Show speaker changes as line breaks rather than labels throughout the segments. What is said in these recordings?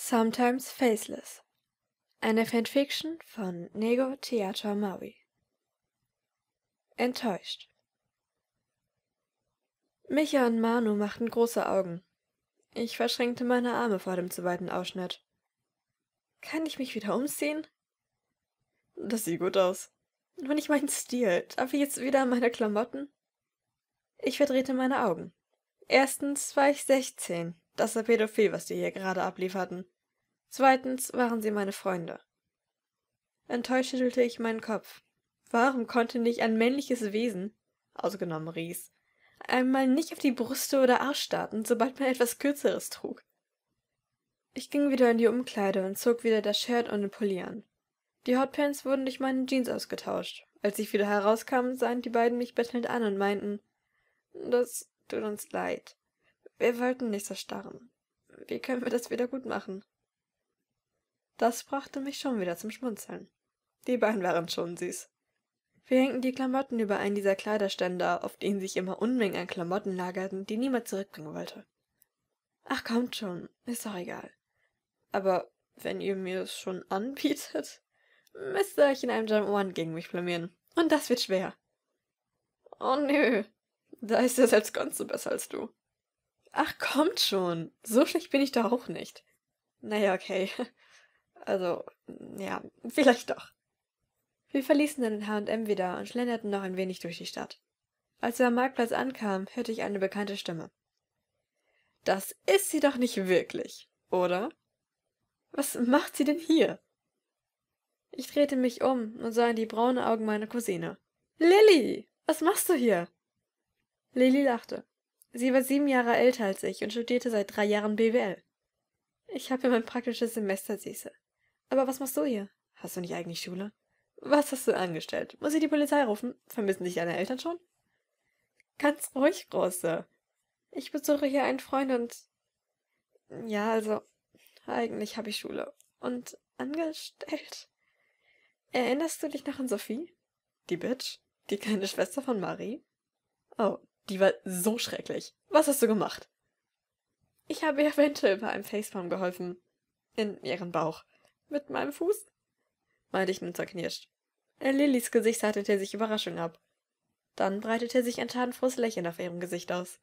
Sometimes Faceless. Eine Fanfiction von Nego Theater Maui. Enttäuscht. Micha und Manu machten große Augen. Ich verschränkte meine Arme vor dem zu weiten Ausschnitt. Kann ich mich wieder umziehen? Das sieht gut aus. Nur nicht mein Stil. Darf ich jetzt wieder meine Klamotten? Ich verdrehte meine Augen. Erstens war ich sechzehn. Das war pädophil, was die hier gerade ablieferten. Zweitens waren sie meine Freunde. Enttäuscht schüttelte ich meinen Kopf. Warum konnte nicht ein männliches Wesen, ausgenommen Ries, einmal nicht auf die Brüste oder Arsch starten, sobald man etwas Kürzeres trug? Ich ging wieder in die Umkleide und zog wieder das Shirt und den Pulli an. Die Hotpants wurden durch meine Jeans ausgetauscht. Als ich wieder herauskam, sahen die beiden mich bettelnd an und meinten, das tut uns leid. Wir wollten nicht so starren. Wie können wir das wieder gut machen? Das brachte mich schon wieder zum Schmunzeln. Die beiden waren schon süß. Wir hängten die Klamotten über einen dieser Kleiderständer, auf denen sich immer Unmengen an Klamotten lagerten, die niemand zurückbringen wollte. Ach, kommt schon, ist doch egal. Aber wenn ihr mir es schon anbietet, müsst ihr euch in einem Jam One gegen mich blamieren. Und das wird schwer. Oh nö, da ist er selbst ganz so besser als du. Ach, kommt schon. So schlecht bin ich doch auch nicht. Naja, okay. Also, ja, vielleicht doch. Wir verließen dann H&M wieder und schlenderten noch ein wenig durch die Stadt. Als wir am Marktplatz ankamen, hörte ich eine bekannte Stimme. Das ist sie doch nicht wirklich, oder? Was macht sie denn hier? Ich drehte mich um und sah in die braunen Augen meiner Cousine. Lilly, was machst du hier? Lilly lachte. Sie war sieben Jahre älter als ich und studierte seit drei Jahren BWL. Ich habe mein praktisches Semester, Süße. Aber was machst du hier? Hast du nicht eigentlich Schule? Was hast du angestellt? Muss ich die Polizei rufen? Vermissen dich deine Eltern schon? Ganz ruhig, Große. Ich besuche hier einen Freund und. Ja, also. Eigentlich habe ich Schule. Und angestellt. Erinnerst du dich noch an Sophie? Die Bitch? Die kleine Schwester von Marie? Oh, die war so schrecklich. Was hast du gemacht? Ich habe ihr eventuell bei einem Facepalm geholfen. In ihren Bauch. Mit meinem Fuß? meinte ich nun zerknirscht. Lillys Gesicht zeichnete sich Überraschung ab. Dann breitete sich ein schadenfrohes Lächeln auf ihrem Gesicht aus.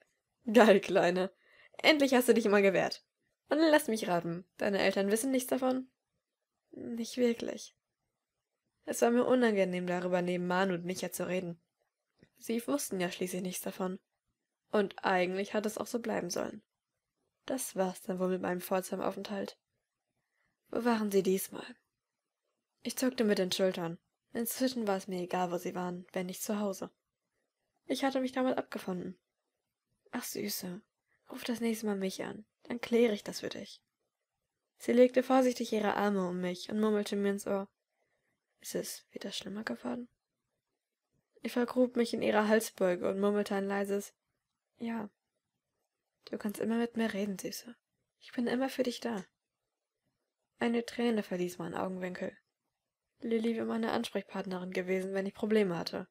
Geil, Kleine. Endlich hast du dich immer gewehrt. Und lass mich raten, deine Eltern wissen nichts davon? Nicht wirklich. Es war mir unangenehm, darüber neben Manu und Micha zu reden. Sie wussten ja schließlich nichts davon. Und eigentlich hat es auch so bleiben sollen. Das war's dann wohl mit meinem Pforzheim-Aufenthalt. Wo waren sie diesmal? Ich zuckte mit den Schultern. Inzwischen war es mir egal, wo sie waren, wenn nicht zu Hause. Ich hatte mich damit abgefunden. Ach Süße, ruf das nächste Mal mich an, dann kläre ich das für dich. Sie legte vorsichtig ihre Arme um mich und murmelte mir ins Ohr. Ist es wieder schlimmer geworden? Ich vergrub mich in ihrer Halsbeuge und murmelte ein leises Ja. Du kannst immer mit mir reden, Süße. Ich bin immer für dich da. Eine Träne verließ meinen Augenwinkel. Lilly war meine Ansprechpartnerin gewesen, wenn ich Probleme hatte.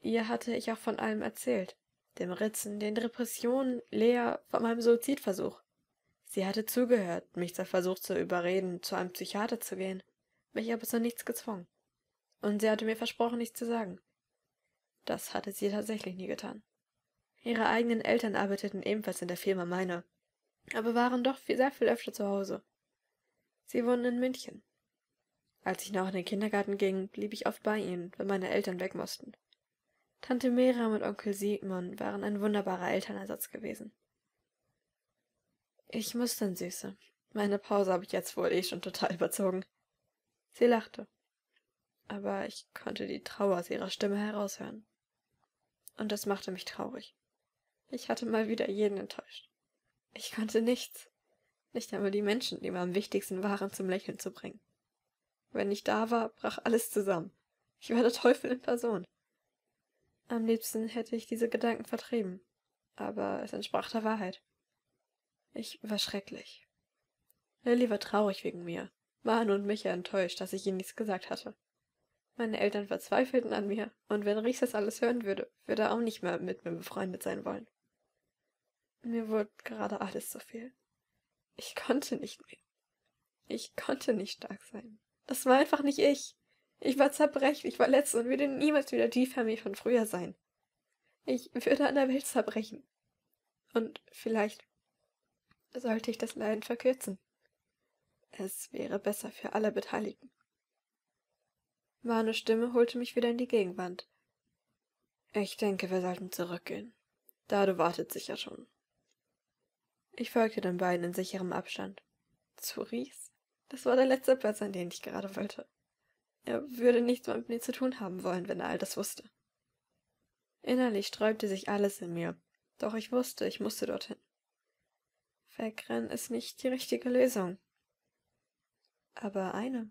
Ihr hatte ich auch von allem erzählt. Dem Ritzen, den Depressionen, Lea, von meinem Suizidversuch. Sie hatte zugehört, mich zwar versucht zu überreden, zu einem Psychiater zu gehen, mich aber zu nichts gezwungen. Und sie hatte mir versprochen, nichts zu sagen. Das hatte sie tatsächlich nie getan. Ihre eigenen Eltern arbeiteten ebenfalls in der Firma meiner, aber waren doch sehr viel öfter zu Hause. Sie wohnen in München. Als ich noch in den Kindergarten ging, blieb ich oft bei ihnen, wenn meine Eltern weg mussten. Tante Miriam und Onkel Sigmund waren ein wunderbarer Elternersatz gewesen. Ich muss dann, Süße. Meine Pause habe ich jetzt wohl eh schon total überzogen. Sie lachte. Aber ich konnte die Trauer aus ihrer Stimme heraushören. Und das machte mich traurig. Ich hatte mal wieder jeden enttäuscht. Ich konnte nichts. Nicht einmal die Menschen, die mir am wichtigsten waren, zum Lächeln zu bringen. Wenn ich da war, brach alles zusammen. Ich war der Teufel in Person. Am liebsten hätte ich diese Gedanken vertrieben, aber es entsprach der Wahrheit. Ich war schrecklich. Lilly war traurig wegen mir, Manu und Micha enttäuscht, dass ich ihnen nichts gesagt hatte. Meine Eltern verzweifelten an mir, und wenn Ries das alles hören würde, würde er auch nicht mehr mit mir befreundet sein wollen. Mir wurde gerade alles zu viel. Ich konnte nicht mehr. Ich konnte nicht stark sein. Das war einfach nicht ich. Ich war zerbrechlich, verletzt und würde niemals wieder die Family von früher sein. Ich würde an der Welt zerbrechen. Und vielleicht sollte ich das Leiden verkürzen. Es wäre besser für alle Beteiligten. Manes Stimme holte mich wieder in die Gegenwand. Ich denke, wir sollten zurückgehen. Dado wartet sicher schon. Ich folgte den beiden in sicherem Abstand. Zu Ries? Das war der letzte Platz, an den ich gerade wollte. Er würde nichts mit mir zu tun haben wollen, wenn er all das wusste. Innerlich sträubte sich alles in mir, doch ich wusste, ich musste dorthin. Wegrennen ist nicht die richtige Lösung. Aber eine.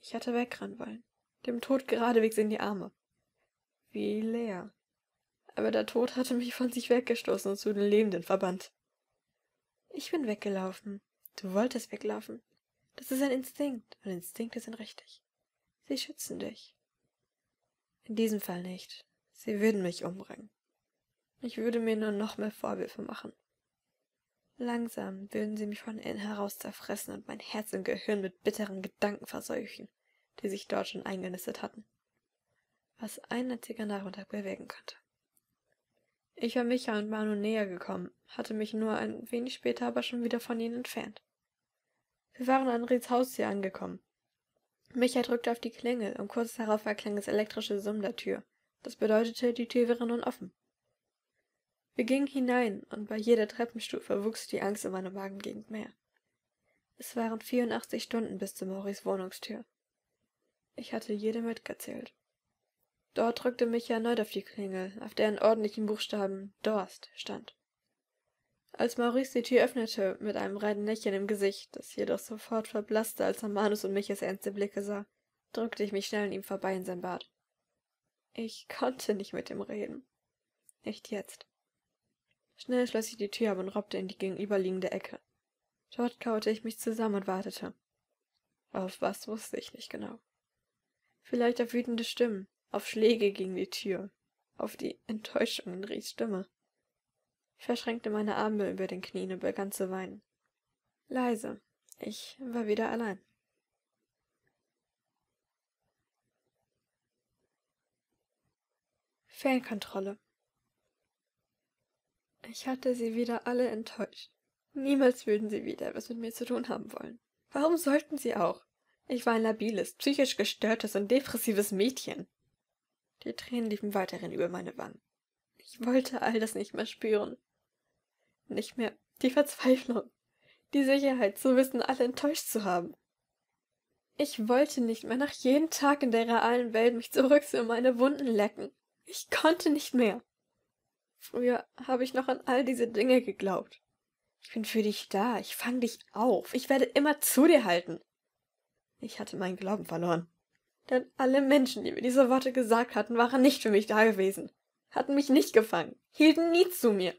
Ich hatte wegrennen wollen, dem Tod geradewegs in die Arme. Wie leer. Aber der Tod hatte mich von sich weggestoßen und zu den Lebenden verbannt. Ich bin weggelaufen. Du wolltest weglaufen. Das ist ein Instinkt, und Instinkte sind richtig. Sie schützen dich. In diesem Fall nicht. Sie würden mich umbringen. Ich würde mir nur noch mehr Vorwürfe machen. Langsam würden sie mich von innen heraus zerfressen und mein Herz und Gehirn mit bitteren Gedanken verseuchen, die sich dort schon eingenistet hatten. Was ein einziger Nachmittag bewegen könnte. Ich war Micha und Manu näher gekommen, hatte mich nur ein wenig später aber schon wieder von ihnen entfernt. Wir waren an Rieds Haustier angekommen. Micha drückte auf die Klingel und kurz darauf erklang das elektrische Summen der Tür. Das bedeutete, die Tür wäre nun offen. Wir gingen hinein, und bei jeder Treppenstufe wuchs die Angst in meiner Magengegend mehr. Es waren 84 Stunden bis zu Maurice Wohnungstür. Ich hatte jede mitgezählt. Dort drückte mich erneut auf die Klingel, auf der in ordentlichen Buchstaben Dorst stand. Als Maurice die Tür öffnete, mit einem breiten Lächeln im Gesicht, das jedoch sofort verblasste, als er Manus und Michas ernste Blicke sah, drückte ich mich schnell an ihm vorbei in sein Bad. Ich konnte nicht mit ihm reden. Nicht jetzt. Schnell schloss ich die Tür ab und robbte in die gegenüberliegende Ecke. Dort kauerte ich mich zusammen und wartete. Auf was wusste ich nicht genau. Vielleicht auf wütende Stimmen, auf Schläge gegen die Tür, auf die Enttäuschung in Ries Stimme. Ich verschränkte meine Arme über den Knien und begann zu weinen. Leise. Ich war wieder allein. Fernkontrolle. Ich hatte sie wieder alle enttäuscht. Niemals würden sie wieder etwas mit mir zu tun haben wollen. Warum sollten sie auch? Ich war ein labiles, psychisch gestörtes und depressives Mädchen. Die Tränen liefen weiterhin über meine Wangen. Ich wollte all das nicht mehr spüren. Nicht mehr die Verzweiflung, die Sicherheit zu wissen, alle enttäuscht zu haben. Ich wollte nicht mehr nach jedem Tag in der realen Welt mich zurück zu meine Wunden lecken. Ich konnte nicht mehr. Früher habe ich noch an all diese Dinge geglaubt. Ich bin für dich da, ich fang dich auf, ich werde immer zu dir halten. Ich hatte meinen Glauben verloren. Denn alle Menschen, die mir diese Worte gesagt hatten, waren nicht für mich da gewesen, hatten mich nicht gefangen, hielten nie zu mir.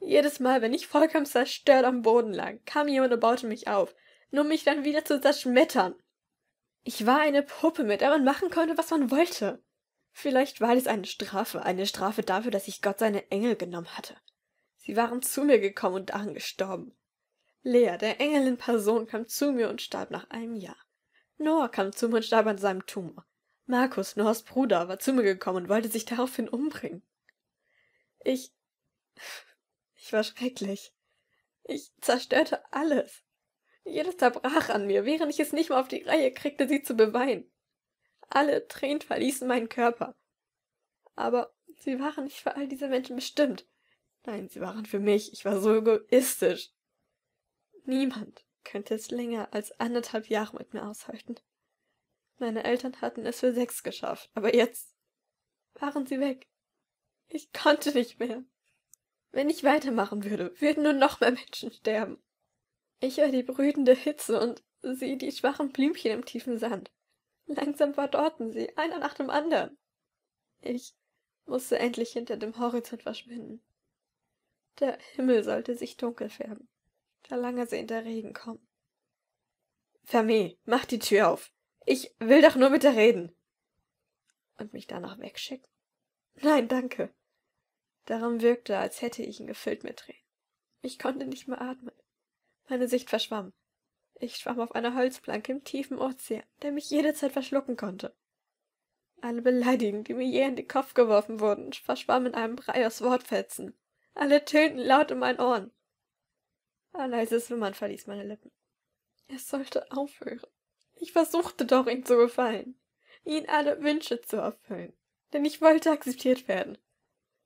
Jedes Mal, wenn ich vollkommen zerstört am Boden lag, kam jemand und baute mich auf, nur mich dann wieder zu zerschmettern. Ich war eine Puppe, mit der man machen konnte, was man wollte. Vielleicht war es eine Strafe, eine Strafe dafür, dass ich Gott seine Engel genommen hatte. Sie waren zu mir gekommen und daran gestorben. Lea, der Engel in Person, kam zu mir und starb nach einem Jahr. Noah kam zu mir und starb an seinem Tumor. Markus, Noahs Bruder, war zu mir gekommen und wollte sich daraufhin umbringen. Ich. Ich war schrecklich. Ich zerstörte alles. Jedes zerbrach an mir, während ich es nicht mehr auf die Reihe kriegte, sie zu beweinen. Alle Tränen verließen meinen Körper. Aber sie waren nicht für all diese Menschen bestimmt. Nein, sie waren für mich. Ich war so egoistisch. Niemand könnte es länger als anderthalb Jahre mit mir aushalten. Meine Eltern hatten es für sechs geschafft, aber jetzt waren sie weg. Ich konnte nicht mehr. Wenn ich weitermachen würde, würden nur noch mehr Menschen sterben. Ich war die brütende Hitze und sie die schwachen Blümchen im tiefen Sand. Langsam verdorrten sie, einer nach dem anderen. Ich musste endlich hinter dem Horizont verschwinden. Der Himmel sollte sich dunkel färben. Der lange sehnte Regen kommen. Vermee, mach die Tür auf. Ich will doch nur mit dir reden. Und mich danach wegschicken? Nein, danke. Darum wirkte, als hätte ich ihn gefüllt mit Tränen. Ich konnte nicht mehr atmen. Meine Sicht verschwamm. Ich schwamm auf einer Holzplanke im tiefen Ozean, der mich jederzeit verschlucken konnte. Alle Beleidigungen, die mir je in den Kopf geworfen wurden, verschwammen in einem Brei aus Wortfetzen. Alle tönten laut in meinen Ohren. Ein leises Wimmern verließ meine Lippen. Es sollte aufhören. Ich versuchte doch, ihm zu gefallen, ihn alle Wünsche zu erfüllen, denn ich wollte akzeptiert werden.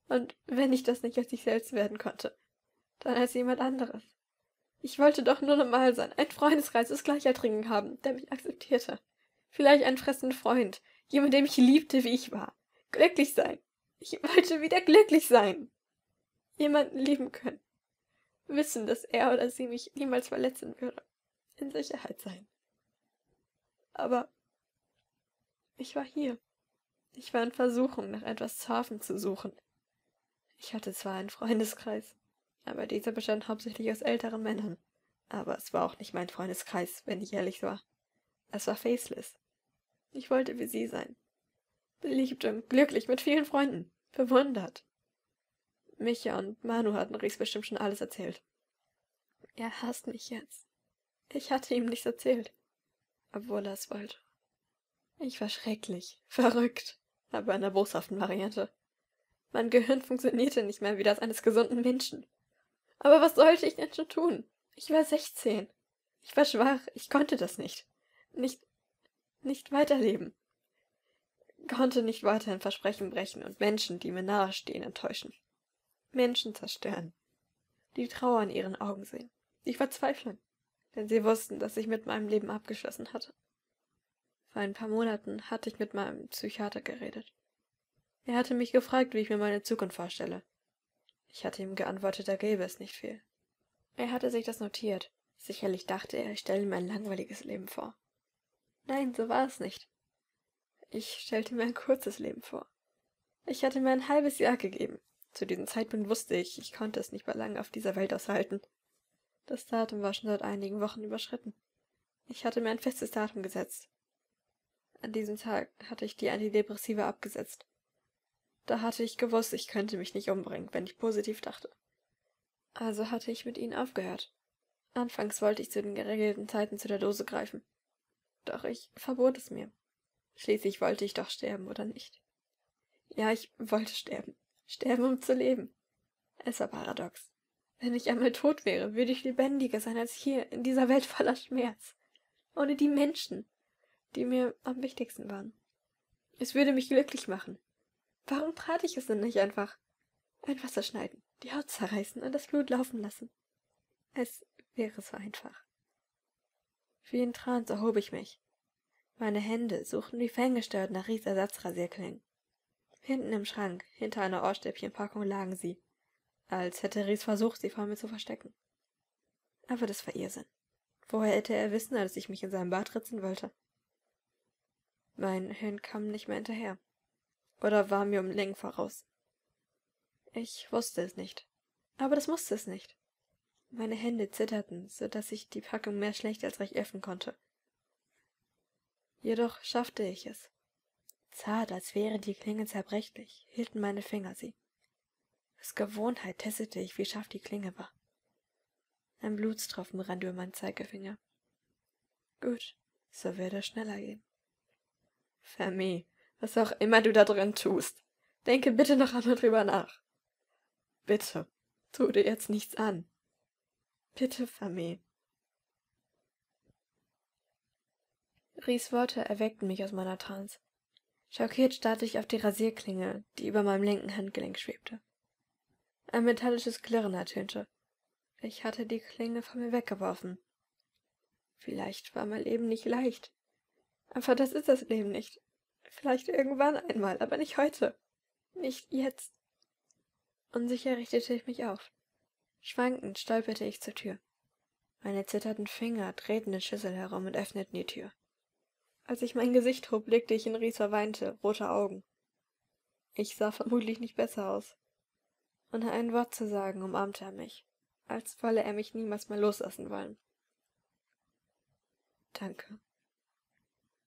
Und wenn ich das nicht als ich selbst werden konnte, dann als jemand anderes. Ich wollte doch nur normal sein, ein Freundeskreis des Gleichaltrigen haben, der mich akzeptierte. Vielleicht einen fressenden Freund, jemand, der mich liebte, wie ich war. Glücklich sein. Ich wollte wieder glücklich sein. Jemanden lieben können. Wissen, dass er oder sie mich niemals verletzen würde. In Sicherheit sein. Aber ich war hier. Ich war in Versuchung, nach etwas zu Hafen zu suchen. Ich hatte zwar einen Freundeskreis, aber dieser bestand hauptsächlich aus älteren Männern. Aber es war auch nicht mein Freundeskreis, wenn ich ehrlich war. Es war Faceless. Ich wollte wie sie sein. Beliebt und glücklich mit vielen Freunden. Bewundert. Micha und Manu hatten Ries bestimmt schon alles erzählt. Er hasst mich jetzt. Ich hatte ihm nichts erzählt, obwohl er es wollte. Ich war schrecklich, verrückt, aber in der boshaften Variante. Mein Gehirn funktionierte nicht mehr wie das eines gesunden Menschen. Aber was sollte ich denn schon tun? Ich war sechzehn. Ich war schwach, ich konnte das nicht. Nicht nicht weiterleben. Konnte nicht weiter ein Versprechen brechen und Menschen, die mir nahestehen, enttäuschen. Menschen zerstören. Die Trauer in ihren Augen sehen. Die Verzweiflung. Denn sie wussten, dass ich mit meinem Leben abgeschlossen hatte. Vor ein paar Monaten hatte ich mit meinem Psychiater geredet. Er hatte mich gefragt, wie ich mir meine Zukunft vorstelle. Ich hatte ihm geantwortet, da gäbe es nicht viel. Er hatte sich das notiert. Sicherlich dachte er, ich stelle ihm ein langweiliges Leben vor. Nein, so war es nicht. Ich stellte mir ein kurzes Leben vor. Ich hatte mir ein halbes Jahr gegeben. Zu diesem Zeitpunkt wusste ich, ich konnte es nicht mehr lange auf dieser Welt aushalten. Das Datum war schon seit einigen Wochen überschritten. Ich hatte mir ein festes Datum gesetzt. An diesem Tag hatte ich die Antidepressiva abgesetzt. Da hatte ich gewusst, ich könnte mich nicht umbringen, wenn ich positiv dachte. Also hatte ich mit ihnen aufgehört. Anfangs wollte ich zu den geregelten Zeiten zu der Dose greifen. Doch ich verbot es mir. Schließlich wollte ich doch sterben, oder nicht? Ja, ich wollte sterben. Sterben, um zu leben. Es war paradox. Wenn ich einmal tot wäre, würde ich lebendiger sein als hier, in dieser Welt voller Schmerz. Ohne die Menschen, die mir am wichtigsten waren. Es würde mich glücklich machen. Warum tat ich es denn nicht einfach? Ein Wasser schneiden, die Haut zerreißen und das Blut laufen lassen. Es wäre so einfach. Wie in Trance erhob ich mich. Meine Hände suchten wie ferngesteuert nach Ries Ersatzrasierklingen. Hinten im Schrank, hinter einer Ohrstäbchenpackung lagen sie, als hätte Ries versucht, sie vor mir zu verstecken. Aber das war Irrsinn. Woher hätte er wissen, als ich mich in seinem Bad ritzen wollte? Mein Hirn kam nicht mehr hinterher. Oder war mir um Längen voraus. Ich wusste es nicht. Aber das musste es nicht. Meine Hände zitterten, so dass ich die Packung mehr schlecht als recht öffnen konnte. Jedoch schaffte ich es. Zart, als wären die Klingen zerbrechlich, hielten meine Finger sie. Aus Gewohnheit testete ich, wie scharf die Klinge war. Ein Blutstropfen rann über meinen Zeigefinger. Gut, so wird es schneller gehen. Fermi, was auch immer du da drin tust, denke bitte noch einmal drüber nach. Bitte, tu dir jetzt nichts an. Bitte, Famé. Ries Worte erweckten mich aus meiner Trance. Schockiert starrte ich auf die Rasierklinge, die über meinem linken Handgelenk schwebte. Ein metallisches Klirren ertönte. Ich hatte die Klinge von mir weggeworfen. Vielleicht war mein Leben nicht leicht. Aber das ist das Leben nicht. Vielleicht irgendwann einmal, aber nicht heute. Nicht jetzt. Unsicher richtete ich mich auf. Schwankend stolperte ich zur Tür. Meine zitternden Finger drehten den Schlüssel herum und öffneten die Tür. Als ich mein Gesicht hob, blickte ich in Ries verweinte, rote Augen. Ich sah vermutlich nicht besser aus. Ohne ein Wort zu sagen, umarmte er mich, als wolle er mich niemals mehr loslassen wollen. Danke.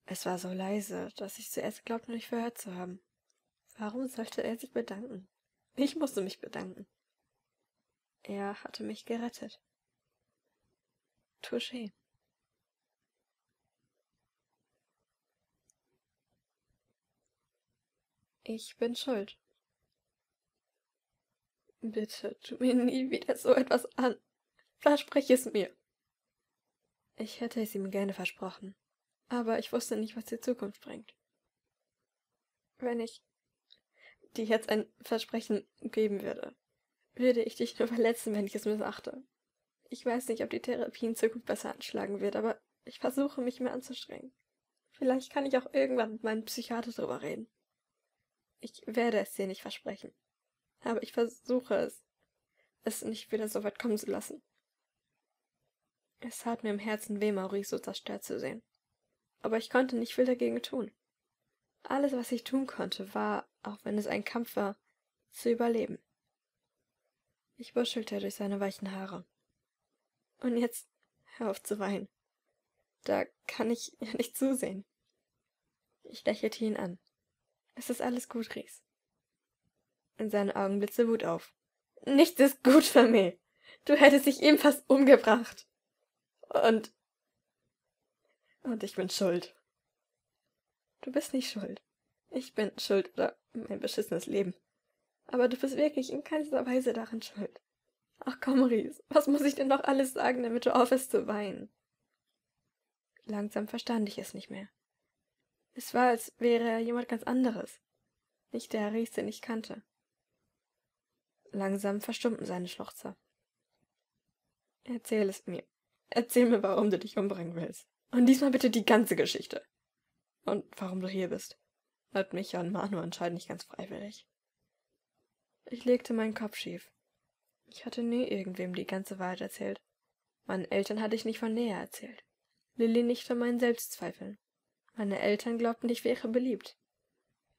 Es war so leise, dass ich zuerst glaubte, mich verhört zu haben. Warum sollte er sich bedanken? Ich musste mich bedanken. Er hatte mich gerettet. Touché. Ich bin schuld. Bitte tu mir nie wieder so etwas an. Versprich es mir. Ich hätte es ihm gerne versprochen aber ich wusste nicht, was die Zukunft bringt. Wenn ich dir jetzt ein Versprechen geben würde, würde ich dich nur verletzen, wenn ich es missachte. Ich weiß nicht, ob die Therapie in Zukunft besser anschlagen wird, aber ich versuche, mich mehr anzustrengen. Vielleicht kann ich auch irgendwann mit meinem Psychiater drüber reden. Ich werde es dir nicht versprechen. Aber ich versuche es, es nicht wieder so weit kommen zu lassen. Es tat mir im Herzen weh, Maurice so zerstört zu sehen. Aber ich konnte nicht viel dagegen tun. Alles, was ich tun konnte, war, auch wenn es ein Kampf war, zu überleben. Ich wuschelte durch seine weichen Haare. Und jetzt hör auf zu weinen. Da kann ich ja nicht zusehen. Ich lächelte ihn an. Es ist alles gut, Ries. In seinen Augen blitzte Wut auf. Nichts ist gut für mich. Du hättest dich ebenfalls umgebracht. Und. Und ich bin schuld. Du bist nicht schuld. Ich bin schuld oder mein beschissenes Leben. Aber du bist wirklich in keinster Weise daran schuld. Ach komm, Ries, was muss ich denn noch alles sagen, damit du aufhörst zu weinen? Langsam verstand ich es nicht mehr. Es war, als wäre er jemand ganz anderes. Nicht der Ries, den ich kannte. Langsam verstummten seine Schluchzer. Erzähl es mir. Erzähl mir, warum du dich umbringen willst. Und diesmal bitte die ganze Geschichte. Und warum du hier bist. Hat mich und Manu anscheinend nicht ganz freiwillig. Ich legte meinen Kopf schief. Ich hatte nie irgendwem die ganze Wahrheit erzählt. Meinen Eltern hatte ich nicht von näher erzählt. Lilly nicht von meinen Selbstzweifeln. Meine Eltern glaubten, ich wäre beliebt.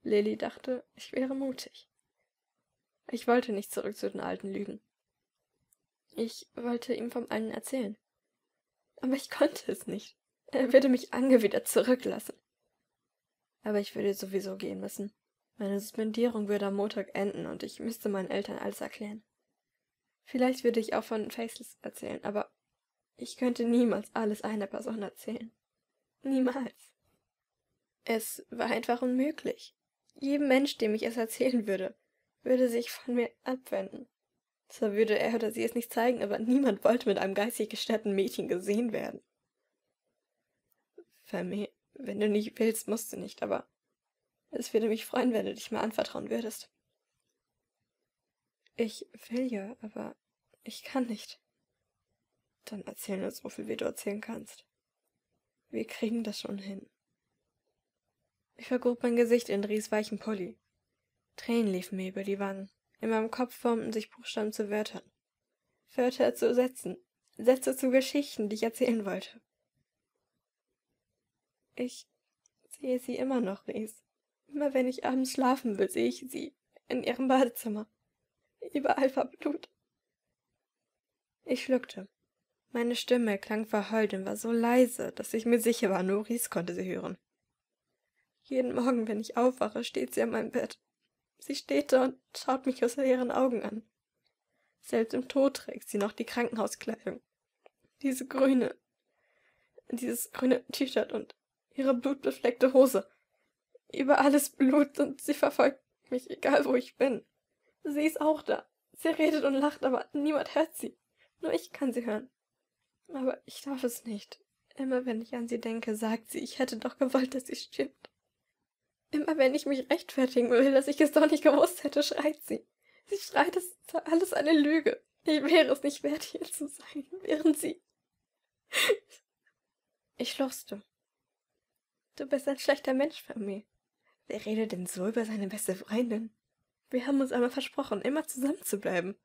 Lilly dachte, ich wäre mutig. Ich wollte nicht zurück zu den alten Lügen. Ich wollte ihm vom allen erzählen. Aber ich konnte es nicht. Er würde mich angewidert zurücklassen. Aber ich würde sowieso gehen müssen. Meine Suspendierung würde am Montag enden und ich müsste meinen Eltern alles erklären. Vielleicht würde ich auch von Faceless erzählen, aber ich könnte niemals alles einer Person erzählen. Niemals. Es war einfach unmöglich. Jedem Mensch, dem ich es erzählen würde, würde sich von mir abwenden. Zwar würde er oder sie es nicht zeigen, aber niemand wollte mit einem geistig gestörten Mädchen gesehen werden. Verme, wenn du nicht willst, musst du nicht, aber es würde mich freuen, wenn du dich mir anvertrauen würdest. Ich will ja, aber ich kann nicht. Dann erzähl nur so viel, wie du erzählen kannst. Wir kriegen das schon hin. Ich vergrub mein Gesicht in Dries weichen Pulli. Tränen liefen mir über die Wangen. In meinem Kopf formten sich Buchstaben zu Wörtern. Wörter zu Sätzen. Sätze zu Geschichten, die ich erzählen wollte. Ich sehe sie immer noch, Ries. Immer wenn ich abends schlafen will, sehe ich sie in ihrem Badezimmer. Überall war Blut. Ich schluckte. Meine Stimme klang verheult und war so leise, dass ich mir sicher war, nur Ries konnte sie hören. Jeden Morgen, wenn ich aufwache, steht sie an meinem Bett. Sie steht da und schaut mich aus leeren Augen an. Selbst im Tod trägt sie noch die Krankenhauskleidung. Diese grüne, dieses grüne T-Shirt und ihre blutbefleckte Hose. Über alles Blut und sie verfolgt mich, egal wo ich bin. Sie ist auch da. Sie redet und lacht, aber niemand hört sie. Nur ich kann sie hören. Aber ich darf es nicht. Immer wenn ich an sie denke, sagt sie, ich hätte doch gewollt, dass sie stirbt. Immer wenn ich mich rechtfertigen will, dass ich es doch nicht gewusst hätte, schreit sie. Sie schreit, es sei alles eine Lüge. Ich wäre es nicht wert, hier zu sein, während sie. Ich schluchzte. Du bist ein schlechter Mensch für mich. Wer redet denn so über seine beste Freundin? Wir haben uns einmal versprochen, immer zusammen zu bleiben.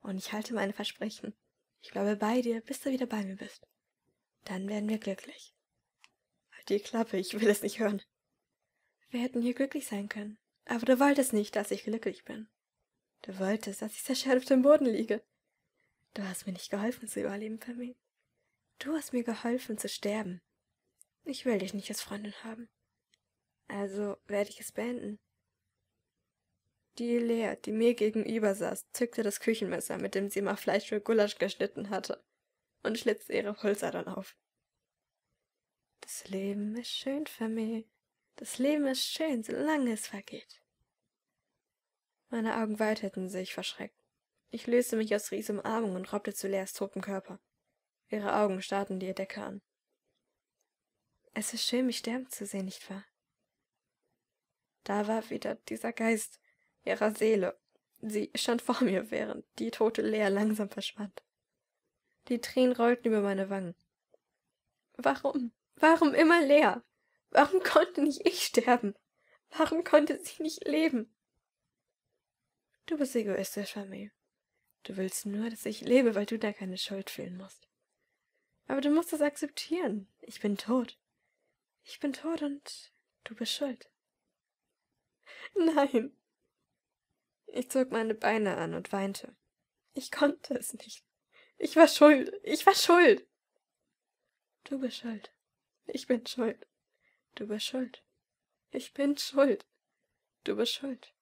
Und ich halte meine Versprechen. Ich bleibe bei dir, bis du wieder bei mir bist. Dann werden wir glücklich. Halt die Klappe, ich will es nicht hören. Wir hätten hier glücklich sein können. Aber du wolltest nicht, dass ich glücklich bin. Du wolltest, dass ich zerstört auf dem Boden liege. Du hast mir nicht geholfen zu überleben, Famille. Du hast mir geholfen zu sterben. Ich will dich nicht als Freundin haben. Also werde ich es beenden. Die Lea, die mir gegenüber saß, zückte das Küchenmesser, mit dem sie immer Fleisch für Gulasch geschnitten hatte, und schlitzte ihre Pulsadern auf. Das Leben ist schön, Famille. Das Leben ist schön, solange es vergeht. Meine Augen weiteten sich verschreckt. Ich löste mich aus Ries Umarmung und raubte zu Leas totem Körper. Ihre Augen starrten die Decke an. Es ist schön, mich sterben zu sehen, nicht wahr? Da war wieder dieser Geist ihrer Seele. Sie stand vor mir, während die tote Lea langsam verschwand. Die Tränen rollten über meine Wangen. Warum? Warum immer Lea? Warum konnte nicht ich sterben? Warum konnte sie nicht leben? Du bist egoistisch, Famille. Du willst nur, dass ich lebe, weil du da keine Schuld fühlen musst. Aber du musst das akzeptieren. Ich bin tot. Ich bin tot und du bist schuld. Nein. Ich zog meine Beine an und weinte. Ich konnte es nicht. Ich war schuld. Ich war schuld. Du bist schuld. Ich bin schuld. Du bist schuld. Ich bin schuld. Du bist schuld.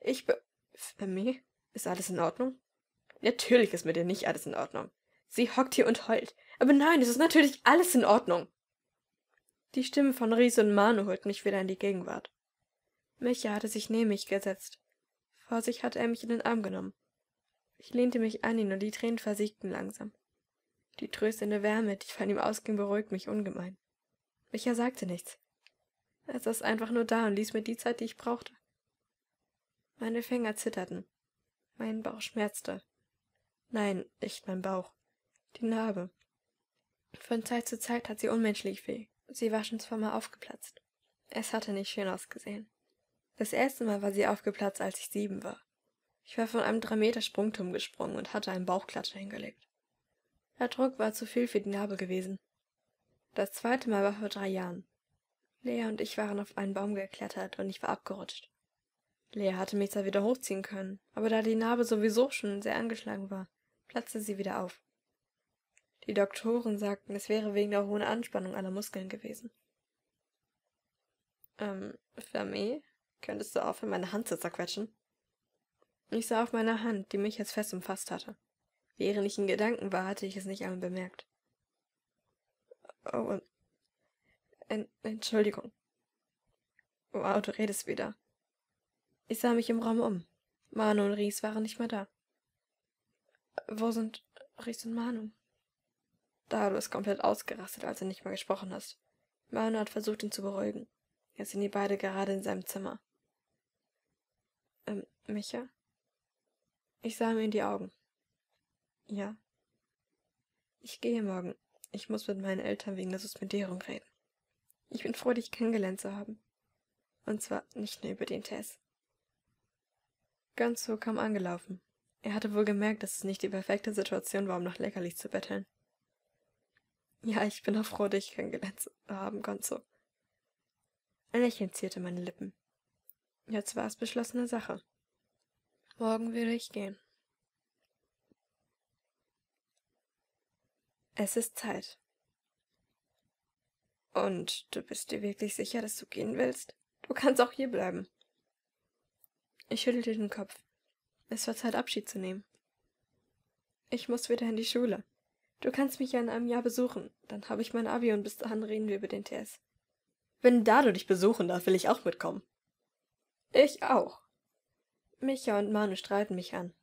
Ich bin. Femi, ist alles in Ordnung? Natürlich ist mit dir nicht alles in Ordnung. Sie hockt hier und heult. Aber nein, es ist natürlich alles in Ordnung. Die Stimme von Ries und Manu holt mich wieder in die Gegenwart. Micha hatte sich neben mich gesetzt. Vor sich hatte er mich in den Arm genommen. Ich lehnte mich an ihn und die Tränen versiegten langsam. Die tröstende Wärme, die von ihm ausging, beruhigt mich ungemein. Micha sagte nichts. Er saß einfach nur da und ließ mir die Zeit, die ich brauchte. Meine Finger zitterten. Mein Bauch schmerzte. Nein, nicht mein Bauch. Die Narbe. Von Zeit zu Zeit hat sie unmenschlich weh. Sie war schon zweimal aufgeplatzt. Es hatte nicht schön ausgesehen. Das erste Mal war sie aufgeplatzt, als ich sieben war. Ich war von einem drei Meter Sprungturm gesprungen und hatte einen Bauchklatscher hingelegt. Der Druck war zu viel für die Narbe gewesen. Das zweite Mal war vor drei Jahren. Lea und ich waren auf einen Baum geklettert und ich war abgerutscht. Lea hatte mich zwar wieder hochziehen können, aber da die Narbe sowieso schon sehr angeschlagen war, platzte sie wieder auf. Die Doktoren sagten, es wäre wegen der hohen Anspannung aller Muskeln gewesen. Ähm, Flamé, könntest du aufhören, meine Hand zu zerquetschen? Ich sah auf meine Hand, die mich jetzt fest umfasst hatte. Während ich in Gedanken war, hatte ich es nicht einmal bemerkt. Oh, en Entschuldigung. Wow, du redest wieder. Ich sah mich im Raum um. Manu und Ries waren nicht mehr da. Wo sind Ries und Manu? Da du bist komplett ausgerastet, als du nicht mehr gesprochen hast. Manu hat versucht, ihn zu beruhigen. Jetzt sind die beide gerade in seinem Zimmer. Ähm, Micha? Ich sah mir in die Augen. Ja. Ich gehe morgen. Ich muss mit meinen Eltern wegen der Suspendierung reden. Ich bin froh, dich kennengelernt zu haben. Und zwar nicht nur über den Test. Ganz so kam angelaufen. Er hatte wohl gemerkt, dass es nicht die perfekte Situation war, um nach Leckerlich zu betteln. Ja, ich bin auch froh, dich kennengelernt zu haben, Gonzo. Ein Lächeln zierte meine Lippen. Jetzt war es beschlossene Sache. Morgen würde ich gehen. Es ist Zeit. Und du bist dir wirklich sicher, dass du gehen willst? Du kannst auch hier bleiben. Ich schüttelte den Kopf. Es war Zeit, Abschied zu nehmen. Ich muss wieder in die Schule. Du kannst mich ja in einem Jahr besuchen. Dann habe ich mein Abi und bis dahin reden wir über den TS. Wenn da du dich besuchen darf, will ich auch mitkommen. Ich auch. Micha und Manu streiten mich an.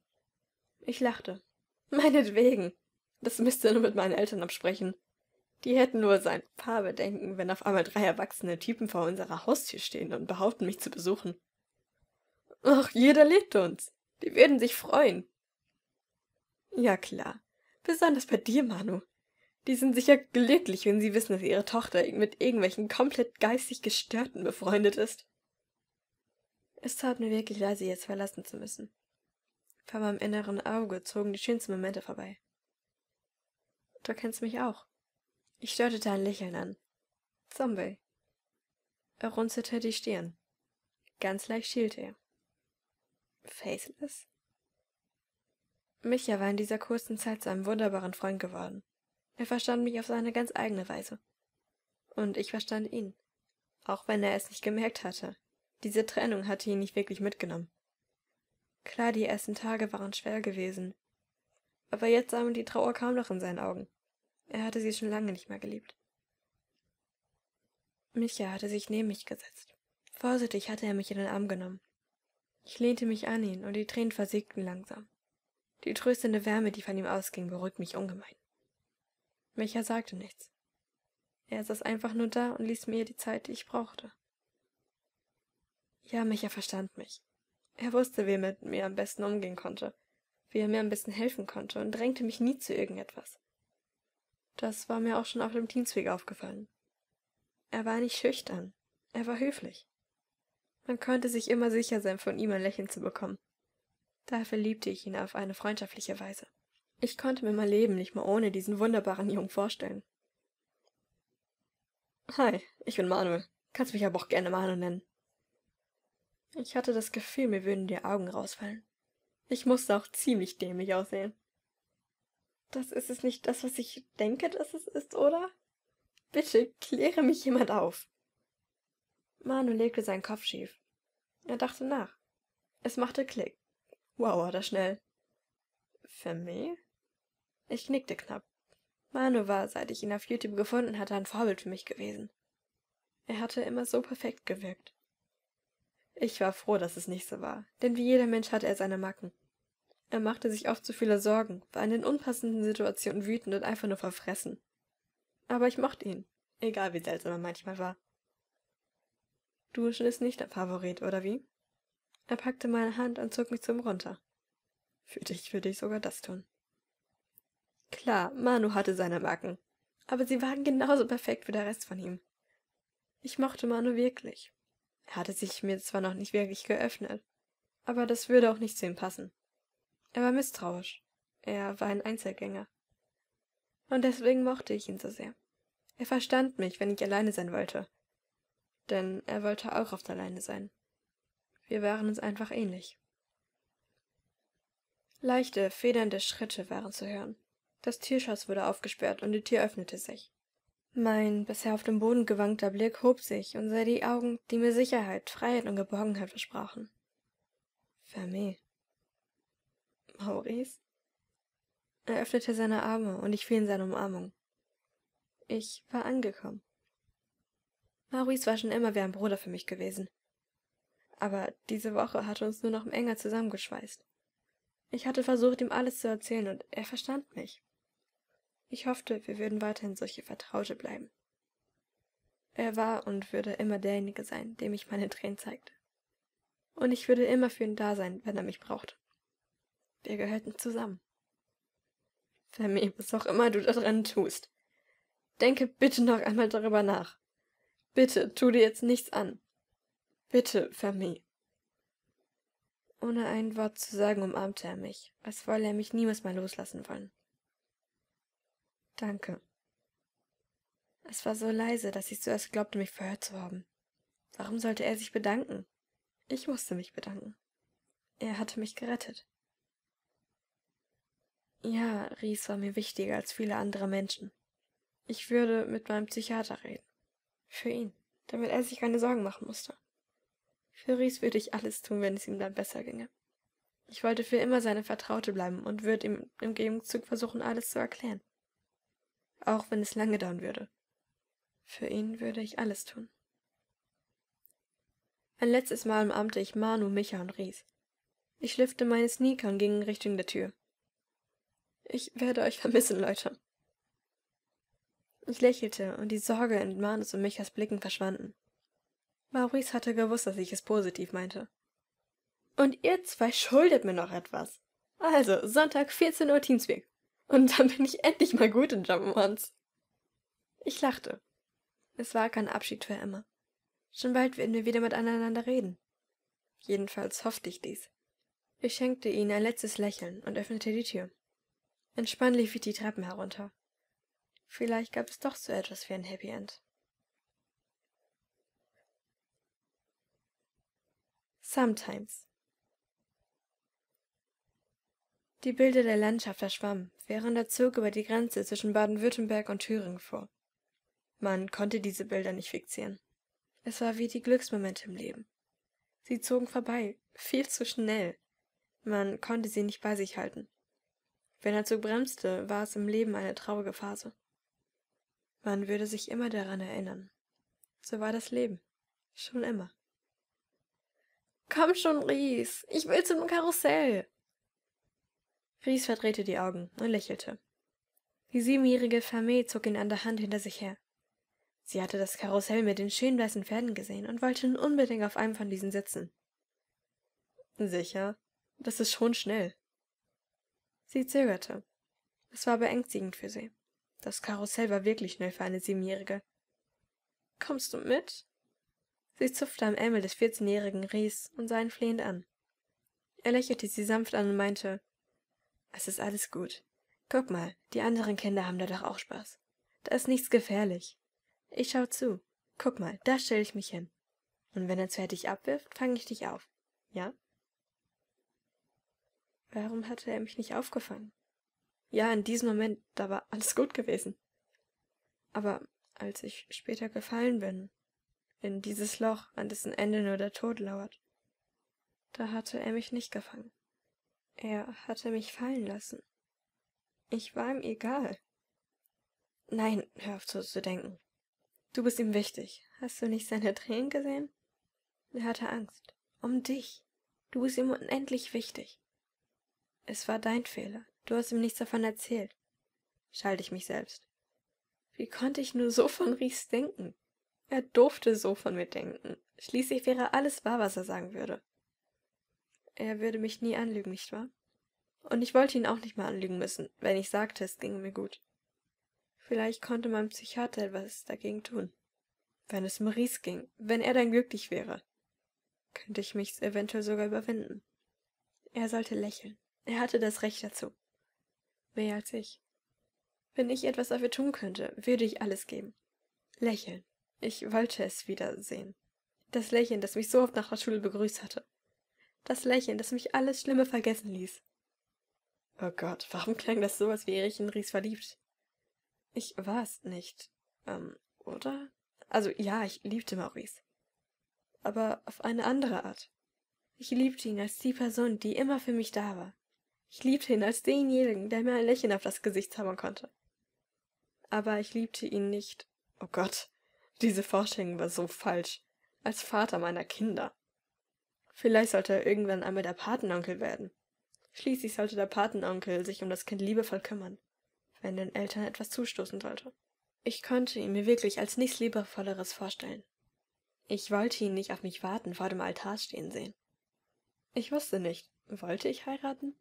Ich lachte. Meinetwegen. Das müsst ihr nur mit meinen Eltern absprechen. Die hätten nur sein paar Bedenken, wenn auf einmal drei erwachsene Typen vor unserer Haustür stehen und behaupten, mich zu besuchen. Ach, jeder lebt uns. Die werden sich freuen. Ja klar. Besonders bei dir, Manu. Die sind sicher glücklich, wenn sie wissen, dass ihre Tochter mit irgendwelchen komplett geistig Gestörten befreundet ist. Es tat mir wirklich leid, sie jetzt verlassen zu müssen. Vor meinem inneren Auge zogen die schönsten Momente vorbei. Du kennst mich auch. Ich deutete ein Lächeln an. Zombie. Er runzelte die Stirn. Ganz leicht schielte er. Faceless? Micha war in dieser kurzen Zeit zu einem wunderbaren Freund geworden. Er verstand mich auf seine ganz eigene Weise. Und ich verstand ihn. Auch wenn er es nicht gemerkt hatte. Diese Trennung hatte ihn nicht wirklich mitgenommen. Klar, die ersten Tage waren schwer gewesen. Aber jetzt sah man die Trauer kaum noch in seinen Augen. Er hatte sie schon lange nicht mehr geliebt. Micha hatte sich neben mich gesetzt. Vorsichtig hatte er mich in den Arm genommen. Ich lehnte mich an ihn und die Tränen versiegten langsam. Die tröstende Wärme, die von ihm ausging, beruhigt mich ungemein. Micha sagte nichts. Er saß einfach nur da und ließ mir die Zeit, die ich brauchte. Ja, Micha verstand mich. Er wusste, wie er mit mir am besten umgehen konnte, wie er mir am besten helfen konnte und drängte mich nie zu irgendetwas. Das war mir auch schon auf dem Dienstweg aufgefallen. Er war nicht schüchtern, er war höflich. Man konnte sich immer sicher sein, von ihm ein Lächeln zu bekommen. Dafür liebte ich ihn auf eine freundschaftliche Weise. Ich konnte mir mein Leben nicht mehr ohne diesen wunderbaren Jungen vorstellen. Hi, ich bin Manuel. Kannst mich aber auch gerne Manu nennen. Ich hatte das Gefühl, mir würden die Augen rausfallen. Ich musste auch ziemlich dämlich aussehen. Das ist es nicht das, was ich denke, dass es ist, oder? Bitte kläre mich jemand auf. Manu legte seinen Kopf schief. Er dachte nach. Es machte Klick. Wow, war das schnell. Vermeh? Ich knickte knapp. Manu war, seit ich ihn auf YouTube gefunden hatte, ein Vorbild für mich gewesen. Er hatte immer so perfekt gewirkt. Ich war froh, dass es nicht so war, denn wie jeder Mensch hatte er seine Macken. Er machte sich oft zu viele Sorgen, war in den unpassenden Situationen wütend und einfach nur verfressen. Aber ich mochte ihn, egal wie seltsam er manchmal war. Duschen ist nicht dein Favorit, oder wie? Er packte meine Hand und zog mich zum runter. Für dich würde ich sogar das tun. Klar, Manu hatte seine Macken, aber sie waren genauso perfekt wie der Rest von ihm. Ich mochte Manu wirklich. Er hatte sich mir zwar noch nicht wirklich geöffnet, aber das würde auch nicht zu ihm passen. Er war misstrauisch. Er war ein Einzelgänger. Und deswegen mochte ich ihn so sehr. Er verstand mich, wenn ich alleine sein wollte. Denn er wollte auch oft alleine sein. Wir waren uns einfach ähnlich. Leichte, federnde Schritte waren zu hören. Das Türschloss wurde aufgesperrt und die Tür öffnete sich. Mein bisher auf dem Boden gewankter Blick hob sich und sah die Augen, die mir Sicherheit, Freiheit und Geborgenheit versprachen. Vermeh. Maurice? Er öffnete seine Arme und ich fiel in seine Umarmung. Ich war angekommen. Maurice war schon immer wie ein Bruder für mich gewesen. Aber diese Woche hatte uns nur noch enger zusammengeschweißt. Ich hatte versucht, ihm alles zu erzählen, und er verstand mich. Ich hoffte, wir würden weiterhin solche Vertraute bleiben. Er war und würde immer derjenige sein, dem ich meine Tränen zeigte. Und ich würde immer für ihn da sein, wenn er mich brauchte. Wir gehörten zusammen. Femi, was auch immer du da dran tust. Denke bitte noch einmal darüber nach. Bitte, tu dir jetzt nichts an. Bitte, Femi. Ohne ein Wort zu sagen, umarmte er mich, als wolle er mich niemals mehr loslassen wollen. Danke. Es war so leise, dass ich zuerst glaubte, mich verhört zu haben. Warum sollte er sich bedanken? Ich musste mich bedanken. Er hatte mich gerettet. Ja, Ries war mir wichtiger als viele andere Menschen. Ich würde mit meinem Psychiater reden. Für ihn, damit er sich keine Sorgen machen musste. Für Ries würde ich alles tun, wenn es ihm dann besser ginge. Ich wollte für immer seine Vertraute bleiben und würde ihm im Gegenzug versuchen, alles zu erklären. Auch wenn es lange dauern würde. Für ihn würde ich alles tun. Ein letztes Mal umarmte ich Manu, Micha und Ries. Ich schlüpfte meine Sneaker und ging in Richtung der Tür. Ich werde euch vermissen, Leute. Ich lächelte, und die Sorge in Manus und Michas Blicken verschwanden. Maurice hatte gewusst, dass ich es positiv meinte. Und ihr zwei schuldet mir noch etwas. Also, Sonntag 14 Uhr Teamspeak. Und dann bin ich endlich mal gut in Jump'n'Ones. Ich lachte. Es war kein Abschied für immer. Schon bald werden wir wieder miteinander reden. Jedenfalls hoffte ich dies. Ich schenkte ihnen ein letztes Lächeln und öffnete die Tür. Entspannt lief ich die Treppen herunter. Vielleicht gab es doch so etwas wie ein Happy End. Sometimes. Die Bilder der Landschaft verschwammen, während der Zug über die Grenze zwischen Baden-Württemberg und Thüringen fuhr. Man konnte diese Bilder nicht fixieren. Es war wie die Glücksmomente im Leben. Sie zogen vorbei, viel zu schnell. Man konnte sie nicht bei sich halten. Wenn er Zug bremste, war es im Leben eine traurige Phase. Man würde sich immer daran erinnern. So war das Leben. Schon immer. Komm schon, Ries. Ich will zum Karussell. Ries verdrehte die Augen und lächelte. Die siebenjährige Famille zog ihn an der Hand hinter sich her. Sie hatte das Karussell mit den schönen weißen Pferden gesehen und wollte nun unbedingt auf einem von diesen sitzen. Sicher, das ist schon schnell. Sie zögerte. Es war beängstigend für sie. Das Karussell war wirklich schnell für eine Siebenjährige. Kommst du mit? Sie zupfte am Ärmel des vierzehnjährigen Ries und sah ihn flehend an. Er lächelte sie sanft an und meinte, es ist alles gut. Guck mal, die anderen Kinder haben da doch auch Spaß. Da ist nichts gefährlich. Ich schau zu. Guck mal, da stelle ich mich hin. Und wenn er dich abwirft, fange ich dich auf. Ja? Warum hatte er mich nicht aufgefangen? Ja, in diesem Moment, da war alles gut gewesen. Aber als ich später gefallen bin, in dieses Loch, an dessen Ende nur der Tod lauert, da hatte er mich nicht gefangen. Er hatte mich fallen lassen. Ich war ihm egal. Nein, hör auf so zu denken. Du bist ihm wichtig. Hast du nicht seine Tränen gesehen? Er hatte Angst. Um dich. Du bist ihm unendlich wichtig. Es war dein Fehler. Du hast ihm nichts davon erzählt. Schalte ich mich selbst. Wie konnte ich nur so von Ries denken? Er durfte so von mir denken. Schließlich wäre alles wahr, was er sagen würde. Er würde mich nie anlügen, nicht wahr? Und ich wollte ihn auch nicht mehr anlügen müssen, wenn ich sagte, es ginge mir gut. Vielleicht konnte mein Psychiater etwas dagegen tun. Wenn es Maurice ging, wenn er dann glücklich wäre, könnte ich mich eventuell sogar überwinden. Er sollte lächeln. Er hatte das Recht dazu. Mehr als ich. Wenn ich etwas dafür tun könnte, würde ich alles geben. Lächeln. Ich wollte es wiedersehen. Das Lächeln, das mich so oft nach der Schule begrüßt hatte. Das Lächeln, das mich alles Schlimme vergessen ließ. Oh Gott, warum klang das so, als wäre ich in Ries verliebt? Ich war's nicht. Ähm, oder? Also ja, ich liebte Maurice. Aber auf eine andere Art. Ich liebte ihn als die Person, die immer für mich da war. Ich liebte ihn als denjenigen, der mir ein Lächeln auf das Gesicht zaubern konnte. Aber ich liebte ihn nicht. Oh Gott, diese Vorstellung war so falsch. Als Vater meiner Kinder. Vielleicht sollte er irgendwann einmal der Patenonkel werden. Schließlich sollte der Patenonkel sich um das Kind liebevoll kümmern, wenn den Eltern etwas zustoßen sollte. Ich konnte ihn mir wirklich als nichts liebevolleres vorstellen. Ich wollte ihn nicht auf mich warten vor dem Altar stehen sehen. Ich wusste nicht, wollte ich heiraten?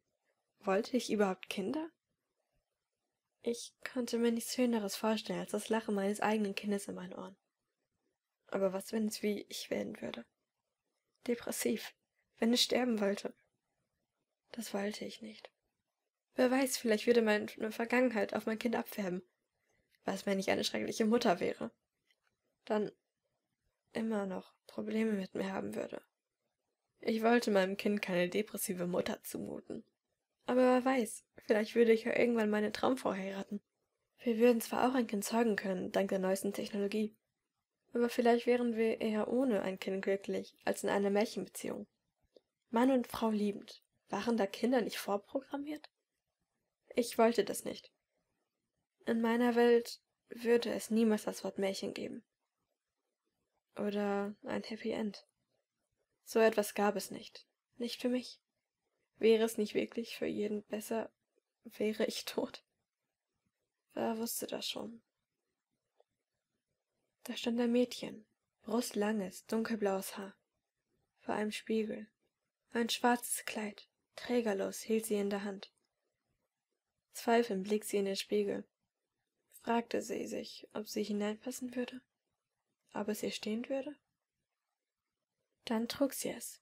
Wollte ich überhaupt Kinder? Ich konnte mir nichts Schöneres vorstellen als das Lachen meines eigenen Kindes in meinen Ohren. Aber was, wenn es wie ich werden würde? Depressiv, wenn es sterben wollte. Das wollte ich nicht. Wer weiß, vielleicht würde meine Vergangenheit auf mein Kind abfärben. Was, wenn ich eine schreckliche Mutter wäre? Dann immer noch Probleme mit mir haben würde. Ich wollte meinem Kind keine depressive Mutter zumuten. Aber wer weiß, vielleicht würde ich ja irgendwann meine Traumfrau heiraten. Wir würden zwar auch ein Kind zeugen können, dank der neuesten Technologie, aber vielleicht wären wir eher ohne ein Kind glücklich als in einer Märchenbeziehung. Mann und Frau liebend, waren da Kinder nicht vorprogrammiert? Ich wollte das nicht. In meiner Welt würde es niemals das Wort Märchen geben. Oder ein Happy End. So etwas gab es nicht. Nicht für mich. Wäre es nicht wirklich für jeden besser, wäre ich tot? Wer wusste das schon? Da stand ein Mädchen, brustlanges, dunkelblaues Haar, vor einem Spiegel, ein schwarzes Kleid, trägerlos hielt sie in der Hand. Zweifelnd blickte sie in den Spiegel, fragte sie sich, ob sie hineinpassen würde, ob es ihr stehen würde. Dann trug sie es,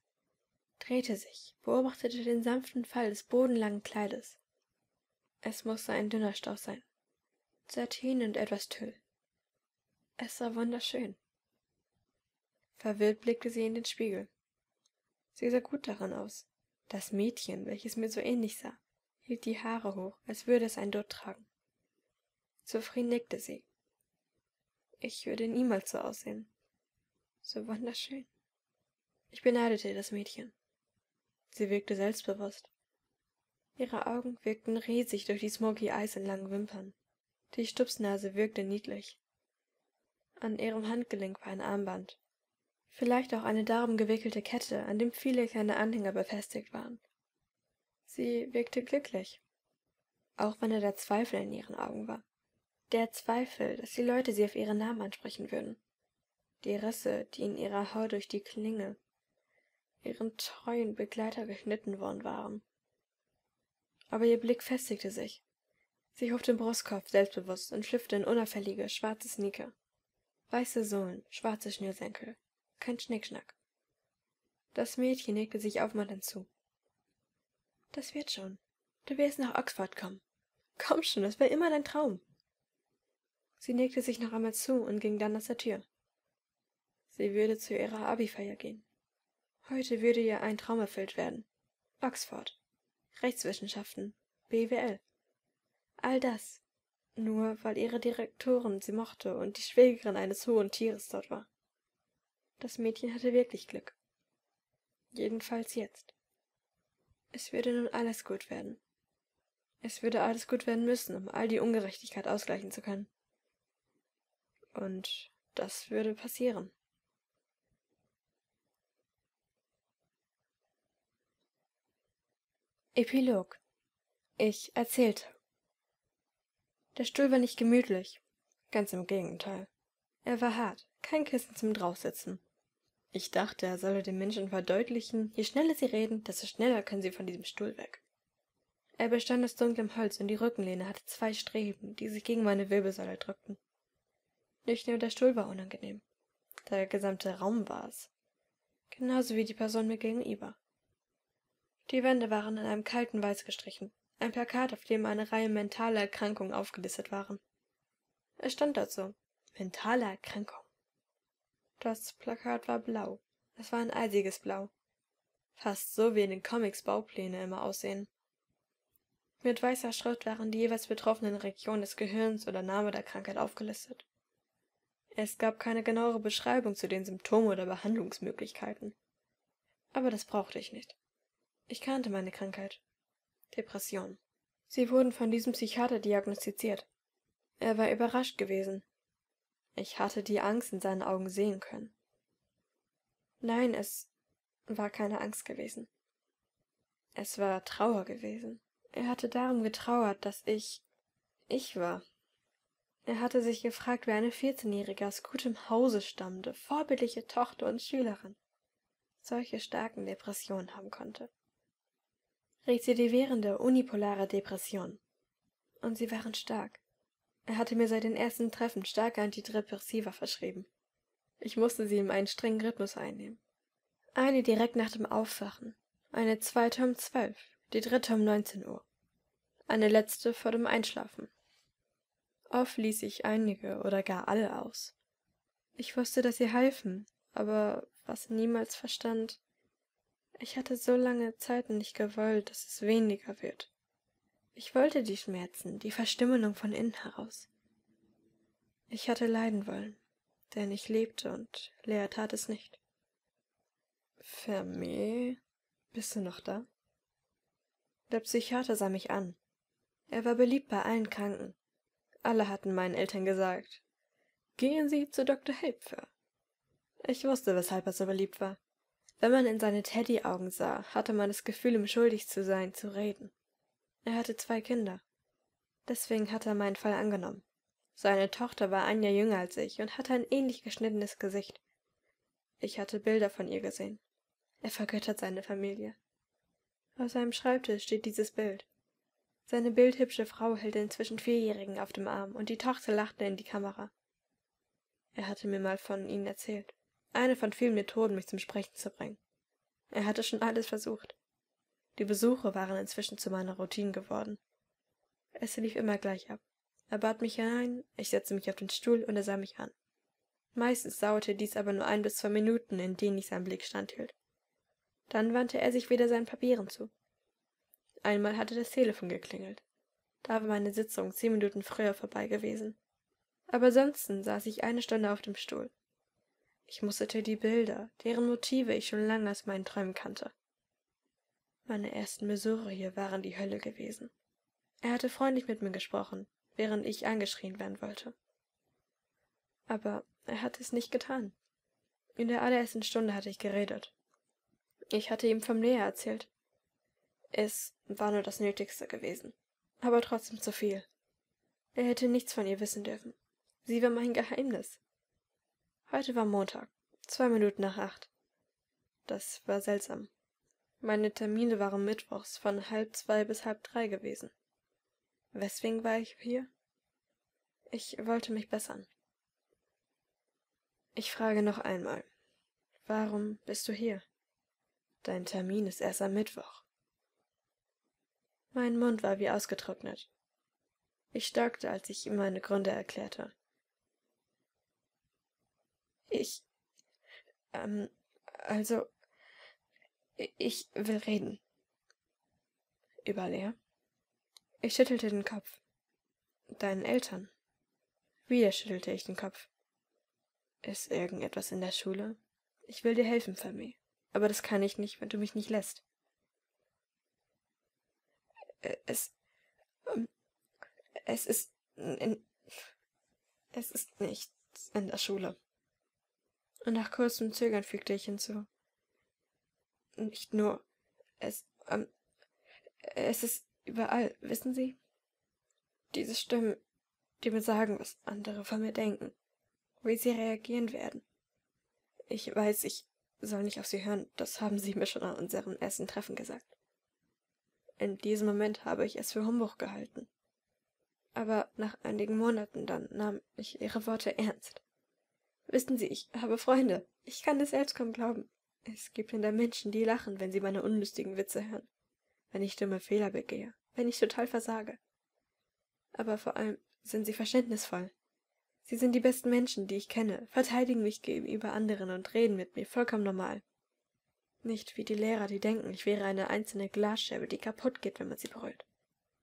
drehte sich, beobachtete den sanften Fall des bodenlangen Kleides. Es musste ein dünner Stoff sein, Satin und etwas Tüll. Es war wunderschön. Verwirrt blickte sie in den Spiegel. Sie sah gut daran aus. Das Mädchen, welches mir so ähnlich sah, hielt die Haare hoch, als würde es ein Dutt tragen. Zufrieden nickte sie. Ich würde niemals so aussehen. So wunderschön. Ich beneidete das Mädchen. Sie wirkte selbstbewusst. Ihre Augen wirkten riesig durch die smoky Eyes in langen Wimpern. Die Stupsnase wirkte niedlich. An ihrem Handgelenk war ein Armband. Vielleicht auch eine darum gewickelte Kette, an dem viele kleine Anhänger befestigt waren. Sie wirkte glücklich, auch wenn er der Zweifel in ihren Augen war. Der Zweifel, dass die Leute sie auf ihren Namen ansprechen würden. Die Risse, die in ihrer Haut durch die Klinge, ihren treuen Begleiter geschnitten worden waren. Aber ihr Blick festigte sich. Sie hob den Brustkorb selbstbewusst und schlüpfte in unauffällige, schwarze Sneaker. Weiße Sohlen, schwarze Schnürsenkel. Kein Schnickschnack. Das Mädchen legte sich aufmunternd zu. Das wird schon. Du wirst nach Oxford kommen. Komm schon, das war immer dein Traum. Sie legte sich noch einmal zu und ging dann aus der Tür. Sie würde zu ihrer Abifeier gehen. Heute würde ihr ein Traum erfüllt werden. Oxford. Rechtswissenschaften. BWL. All das. Nur weil ihre Direktorin sie mochte und die Schwägerin eines hohen Tieres dort war. Das Mädchen hatte wirklich Glück. Jedenfalls jetzt. Es würde nun alles gut werden. Es würde alles gut werden müssen, um all die Ungerechtigkeit ausgleichen zu können. Und das würde passieren. Epilog Ich erzählte. Der Stuhl war nicht gemütlich, ganz im Gegenteil. Er war hart, kein Kissen zum Draufsitzen. Ich dachte, er solle den Menschen verdeutlichen, je schneller sie reden, desto schneller können sie von diesem Stuhl weg. Er bestand aus dunklem Holz und die Rückenlehne hatte zwei Streben, die sich gegen meine Wirbelsäule drückten. Nicht nur der Stuhl war unangenehm. Der gesamte Raum war es. Genauso wie die Person mir gegenüber. Die Wände waren in einem kalten Weiß gestrichen, ein Plakat, auf dem eine Reihe mentaler Erkrankungen aufgelistet waren. Es stand dort so. Mentale Erkrankung. Das Plakat war blau. Es war ein eisiges Blau. Fast so wie in den Comics Baupläne immer aussehen. Mit weißer Schrift waren die jeweils betroffenen Regionen des Gehirns oder Name der Krankheit aufgelistet. Es gab keine genauere Beschreibung zu den Symptomen oder Behandlungsmöglichkeiten. Aber das brauchte ich nicht. Ich kannte meine Krankheit. Depression. Sie wurden von diesem Psychiater diagnostiziert. Er war überrascht gewesen, ich hatte die Angst in seinen Augen sehen können. Nein, es war keine Angst gewesen. Es war Trauer gewesen. Er hatte darum getrauert, dass ich ich war. Er hatte sich gefragt, wer eine vierzehnjährige aus gutem Hause stammende, vorbildliche Tochter und Schülerin solche starken Depressionen haben konnte. Rezidivierende unipolare Depression. Und sie waren stark. Er hatte mir seit den ersten Treffen starke Antidepressiva verschrieben. Ich musste sie in einen strengen Rhythmus einnehmen. Eine direkt nach dem Aufwachen, eine zweite um zwölf, die dritte um neunzehn Uhr, eine letzte vor dem Einschlafen. Oft ließ ich einige oder gar alle aus. Ich wusste, dass sie halfen, aber was niemals verstand, ich hatte so lange Zeit nicht gewollt, dass es weniger wird. Ich wollte die Schmerzen, die Verstümmelung von innen heraus. Ich hatte leiden wollen, denn ich lebte und Lea tat es nicht. Vermee, bist du noch da? Der Psychiater sah mich an. Er war beliebt bei allen Kranken. Alle hatten meinen Eltern gesagt, gehen Sie zu Dr. Hapfer. Ich wusste, weshalb er so beliebt war. Wenn man in seine Teddy-Augen sah, hatte man das Gefühl, ihm schuldig zu sein, zu reden. Er hatte zwei Kinder. Deswegen hatte er meinen Fall angenommen. Seine Tochter war ein Jahr jünger als ich und hatte ein ähnlich geschnittenes Gesicht. Ich hatte Bilder von ihr gesehen. Er vergöttert seine Familie. Auf seinem Schreibtisch steht dieses Bild. Seine bildhübsche Frau hält den inzwischen Vierjährigen auf dem Arm und die Tochter lachte in die Kamera. Er hatte mir mal von ihnen erzählt. Eine von vielen Methoden, mich zum Sprechen zu bringen. Er hatte schon alles versucht. Die Besuche waren inzwischen zu meiner Routine geworden. Es lief immer gleich ab. Er bat mich hinein, ich setzte mich auf den Stuhl und er sah mich an. Meistens dauerte dies aber nur ein bis zwei Minuten, in denen ich seinen Blick standhielt. Dann wandte er sich wieder seinen Papieren zu. Einmal hatte das Telefon geklingelt. Da war meine Sitzung zehn Minuten früher vorbei gewesen. Aber sonst saß ich eine Stunde auf dem Stuhl. Ich musterte die Bilder, deren Motive ich schon lange aus meinen Träumen kannte. Meine ersten Besuche hier waren die Hölle gewesen. Er hatte freundlich mit mir gesprochen, während ich angeschrien werden wollte. Aber er hatte es nicht getan. In der allerersten Stunde hatte ich geredet. Ich hatte ihm vom Lea erzählt. Es war nur das Nötigste gewesen, aber trotzdem zu viel. Er hätte nichts von ihr wissen dürfen. Sie war mein Geheimnis. Heute war Montag, zwei Minuten nach acht. Das war seltsam. Meine Termine waren mittwochs von halb zwei bis halb drei gewesen. Weswegen war ich hier? Ich wollte mich bessern. Ich frage noch einmal. Warum bist du hier? Dein Termin ist erst am Mittwoch. Mein Mund war wie ausgetrocknet. Ich stockte, als ich ihm meine Gründe erklärte. Ich. Ähm, also. Ich will reden. Über Lea? Ich schüttelte den Kopf. Deinen Eltern? Wieder schüttelte ich den Kopf. Ist irgendetwas in der Schule? Ich will dir helfen, Fammy. Aber das kann ich nicht, wenn du mich nicht lässt. Es. Ähm, es ist. In, es ist nichts in der Schule. Und nach kurzem Zögern fügte ich hinzu. Nicht nur. Es. Ähm, es ist überall, wissen Sie? Diese Stimmen, die mir sagen, was andere von mir denken, wie sie reagieren werden. Ich weiß, ich soll nicht auf Sie hören, das haben Sie mir schon an unserem ersten Treffen gesagt. In diesem Moment habe ich es für Humbug gehalten. Aber nach einigen Monaten dann nahm ich Ihre Worte ernst. Wissen Sie, ich habe Freunde. Ich kann es selbst kaum glauben. Es gibt in der Menschen, die lachen, wenn sie meine unlustigen Witze hören wenn ich dumme Fehler begehe, wenn ich total versage. Aber vor allem sind sie verständnisvoll. Sie sind die besten Menschen, die ich kenne, verteidigen mich gegenüber anderen und reden mit mir vollkommen normal. Nicht wie die Lehrer, die denken, ich wäre eine einzelne Glasscherbe, die kaputt geht, wenn man sie berührt.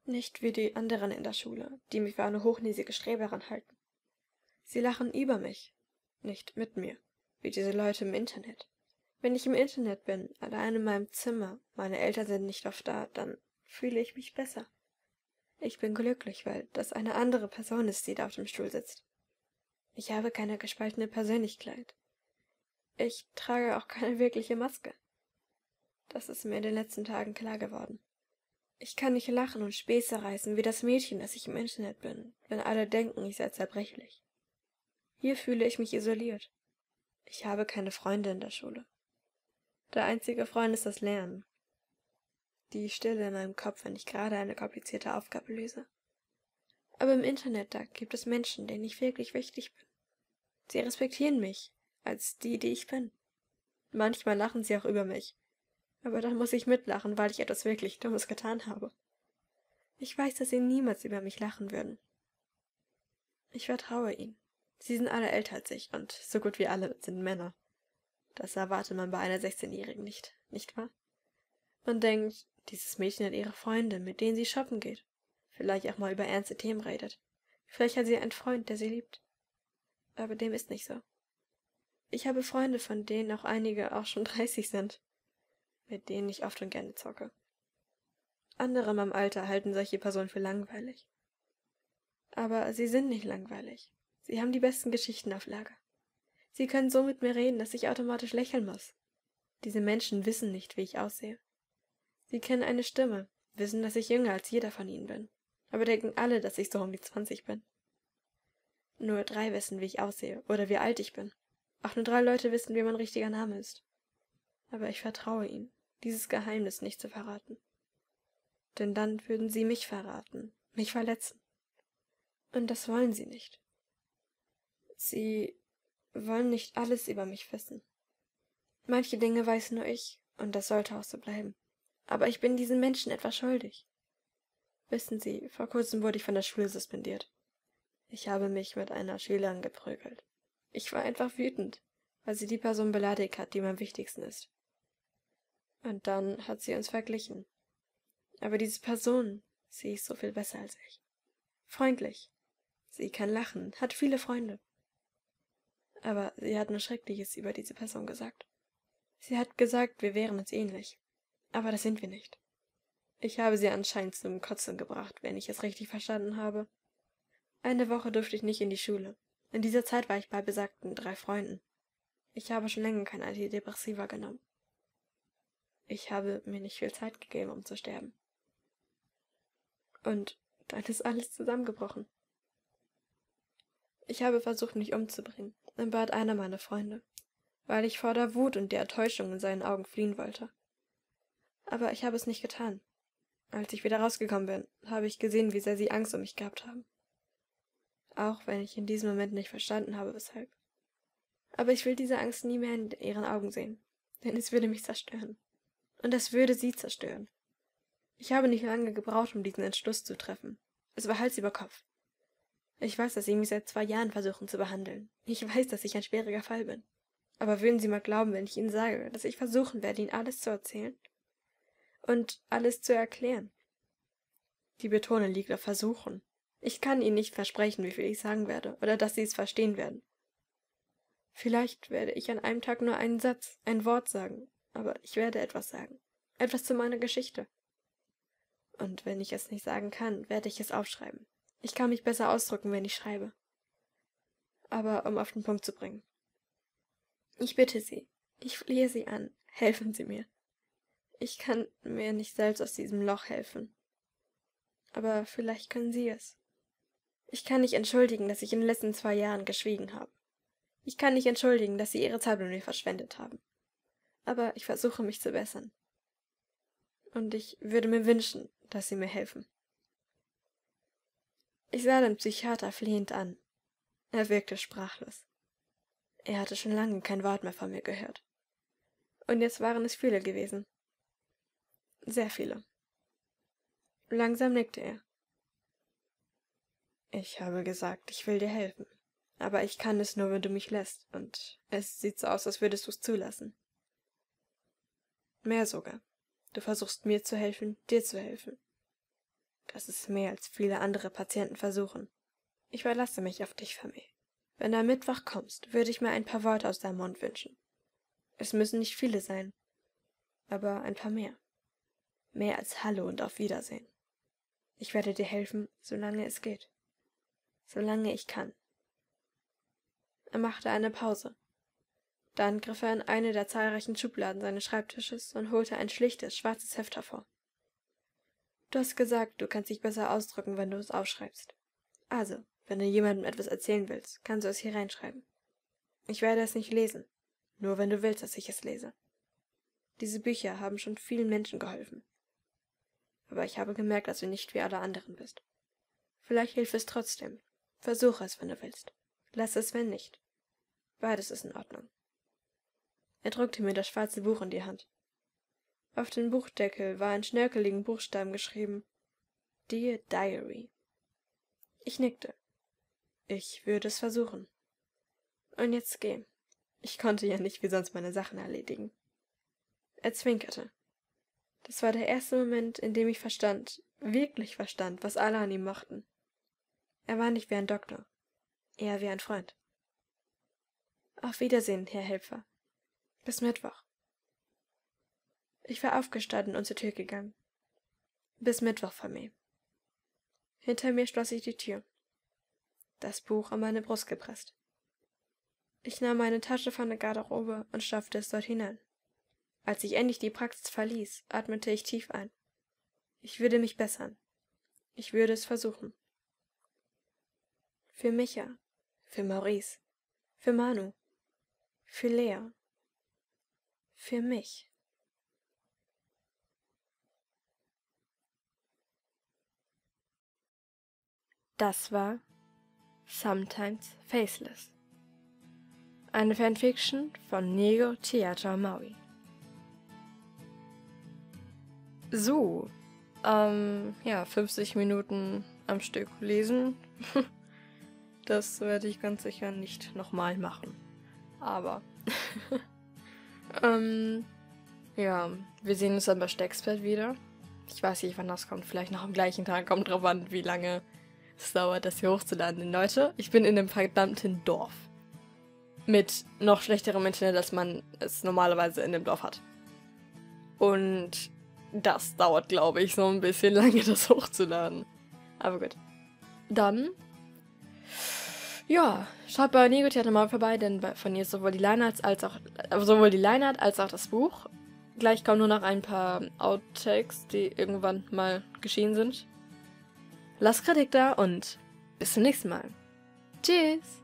Nicht wie die anderen in der Schule, die mich für eine hochnäsige Streberin halten. Sie lachen über mich, nicht mit mir, wie diese Leute im Internet. Wenn ich im Internet bin, allein in meinem Zimmer, meine Eltern sind nicht oft da, dann fühle ich mich besser. Ich bin glücklich, weil das eine andere Person ist, die da auf dem Stuhl sitzt. Ich habe keine gespaltene Persönlichkeit. Ich trage auch keine wirkliche Maske. Das ist mir in den letzten Tagen klar geworden. Ich kann nicht lachen und Späße reißen wie das Mädchen, das ich im Internet bin, wenn alle denken, ich sei zerbrechlich. Hier fühle ich mich isoliert. Ich habe keine Freunde in der Schule. Der einzige Freund ist das Lernen. Die Stille in meinem Kopf, wenn ich gerade eine komplizierte Aufgabe löse. Aber im Internet, da gibt es Menschen, denen ich wirklich wichtig bin. Sie respektieren mich als die, die ich bin. Manchmal lachen sie auch über mich. Aber dann muss ich mitlachen, weil ich etwas wirklich Dummes getan habe. Ich weiß, dass sie niemals über mich lachen würden. Ich vertraue ihnen. Sie sind alle älter als ich und so gut wie alle sind Männer. Das erwartet man bei einer Sechzehnjährigen nicht, nicht wahr? Man denkt, dieses Mädchen hat ihre Freunde, mit denen sie shoppen geht. Vielleicht auch mal über ernste Themen redet. Vielleicht hat sie einen Freund, der sie liebt. Aber dem ist nicht so. Ich habe Freunde, von denen auch einige auch schon dreißig sind, mit denen ich oft und gerne zocke. Andere in meinem Alter halten solche Personen für langweilig. Aber sie sind nicht langweilig. Sie haben die besten Geschichten auf Lager. Sie können so mit mir reden, dass ich automatisch lächeln muss. Diese Menschen wissen nicht, wie ich aussehe. Sie kennen eine Stimme, wissen, dass ich jünger als jeder von ihnen bin, aber denken alle, dass ich so um die zwanzig bin. Nur drei wissen, wie ich aussehe oder wie alt ich bin. Auch nur drei Leute wissen, wie mein richtiger Name ist. Aber ich vertraue ihnen, dieses Geheimnis nicht zu verraten. Denn dann würden sie mich verraten, mich verletzen. Und das wollen sie nicht. Sie wollen nicht alles über mich wissen. Manche Dinge weiß nur ich, und das sollte auch so bleiben. Aber ich bin diesen Menschen etwas schuldig. Wissen Sie, vor kurzem wurde ich von der Schule suspendiert. Ich habe mich mit einer Schülerin geprügelt. Ich war einfach wütend, weil sie die Person beleidigt hat, die mir am wichtigsten ist. Und dann hat sie uns verglichen. Aber diese Person, sie ist so viel besser als ich. Freundlich. Sie kann lachen, hat viele Freunde. Aber sie hat nur Schreckliches über diese Person gesagt. Sie hat gesagt, wir wären uns ähnlich. Aber das sind wir nicht. Ich habe sie anscheinend zum Kotzen gebracht, wenn ich es richtig verstanden habe. Eine Woche durfte ich nicht in die Schule. In dieser Zeit war ich bei besagten drei Freunden. Ich habe schon länger kein Antidepressiva genommen. Ich habe mir nicht viel Zeit gegeben, um zu sterben. Und dann ist alles zusammengebrochen. Ich habe versucht, mich umzubringen, dann bat einer meiner Freunde, weil ich vor der Wut und der Enttäuschung in seinen Augen fliehen wollte. Aber ich habe es nicht getan. Als ich wieder rausgekommen bin, habe ich gesehen, wie sehr sie Angst um mich gehabt haben. Auch wenn ich in diesem Moment nicht verstanden habe, weshalb. Aber ich will diese Angst nie mehr in ihren Augen sehen, denn es würde mich zerstören. Und es würde sie zerstören. Ich habe nicht lange gebraucht, um diesen Entschluss zu treffen. Es war Hals über Kopf. Ich weiß, dass Sie mich seit zwei Jahren versuchen zu behandeln. Ich weiß, dass ich ein schwieriger Fall bin. Aber würden Sie mal glauben, wenn ich Ihnen sage, dass ich versuchen werde, Ihnen alles zu erzählen? Und alles zu erklären? Die Betonung liegt auf Versuchen. Ich kann Ihnen nicht versprechen, wie viel ich sagen werde, oder dass Sie es verstehen werden. Vielleicht werde ich an einem Tag nur einen Satz, ein Wort sagen, aber ich werde etwas sagen. Etwas zu meiner Geschichte. Und wenn ich es nicht sagen kann, werde ich es aufschreiben. Ich kann mich besser ausdrücken, wenn ich schreibe. Aber um auf den Punkt zu bringen. Ich bitte Sie, ich flehe Sie an, helfen Sie mir. Ich kann mir nicht selbst aus diesem Loch helfen. Aber vielleicht können Sie es. Ich kann nicht entschuldigen, dass ich in den letzten zwei Jahren geschwiegen habe. Ich kann nicht entschuldigen, dass Sie Ihre Zeit mit mir verschwendet haben. Aber ich versuche mich zu bessern. Und ich würde mir wünschen, dass Sie mir helfen. Ich sah den Psychiater flehend an. Er wirkte sprachlos. Er hatte schon lange kein Wort mehr von mir gehört. Und jetzt waren es viele gewesen. Sehr viele. Langsam nickte er. Ich habe gesagt, ich will dir helfen. Aber ich kann es nur, wenn du mich lässt, und es sieht so aus, als würdest du es zulassen. Mehr sogar. Du versuchst mir zu helfen, dir zu helfen. Das ist mehr, als viele andere Patienten versuchen. Ich verlasse mich auf dich, Famille. Wenn du am Mittwoch kommst, würde ich mir ein paar Worte aus deinem Mund wünschen. Es müssen nicht viele sein, aber ein paar mehr. Mehr als Hallo und auf Wiedersehen. Ich werde dir helfen, solange es geht. Solange ich kann. Er machte eine Pause. Dann griff er in eine der zahlreichen Schubladen seines Schreibtisches und holte ein schlichtes, schwarzes Heft hervor. Du hast gesagt, du kannst dich besser ausdrücken, wenn du es aufschreibst. Also, wenn du jemandem etwas erzählen willst, kannst du es hier reinschreiben. Ich werde es nicht lesen, nur wenn du willst, dass ich es lese. Diese Bücher haben schon vielen Menschen geholfen. Aber ich habe gemerkt, dass du nicht wie alle anderen bist. Vielleicht hilft es trotzdem. Versuche es, wenn du willst. Lass es, wenn nicht. Beides ist in Ordnung. Er drückte mir das schwarze Buch in die Hand. Auf dem Buchdeckel war in schnörkeligen Buchstaben geschrieben Dear Diary. Ich nickte. Ich würde es versuchen. Und jetzt geh. Ich konnte ja nicht wie sonst meine Sachen erledigen. Er zwinkerte. Das war der erste Moment, in dem ich verstand, wirklich verstand, was alle an ihm mochten. Er war nicht wie ein Doktor, eher wie ein Freund. Auf Wiedersehen, Herr Helfer. Bis Mittwoch. Ich war aufgestanden und zur Tür gegangen. Bis Mittwoch, Famille. Hinter mir schloss ich die Tür. Das Buch an meine Brust gepresst. Ich nahm meine Tasche von der Garderobe und stopfte es dort hinein. Als ich endlich die Praxis verließ, atmete ich tief ein. Ich würde mich bessern. Ich würde es versuchen. Für Micha, für Maurice, für Manu, für Lea, für mich. Das war Sometimes Faceless. Eine Fanfiction von Nego Theater Maui. So, ähm, ja, 50 Minuten am Stück lesen. das werde ich ganz sicher nicht nochmal machen. Aber, ähm, ja, wir sehen uns dann bei Stecksbett wieder. Ich weiß nicht, wann das kommt. Vielleicht noch am gleichen Tag. Kommt drauf an, wie lange es dauert, das hier hochzuladen. Denn Leute, ich bin in einem verdammten Dorf. Mit noch schlechterem Internet, als man es normalerweise in dem Dorf hat. Und das dauert, glaube ich, so ein bisschen lange, das hochzuladen. Aber gut. Dann Ja, schaut bei Nego Theater mal vorbei, denn von ihr ist sowohl die Lineart als auch sowohl die Lineart als auch das Buch. Gleich kommen nur noch ein paar Outtakes, die irgendwann mal geschehen sind lass Kritik da und bis zum nächsten Mal. Tschüss!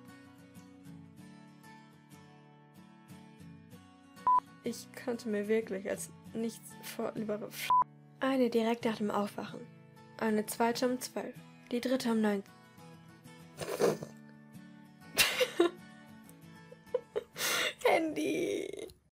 Ich konnte mir wirklich als nichts vorlieber. Eine direkt nach dem Aufwachen. Eine zweite um zwölf. Die dritte um neun. Handy.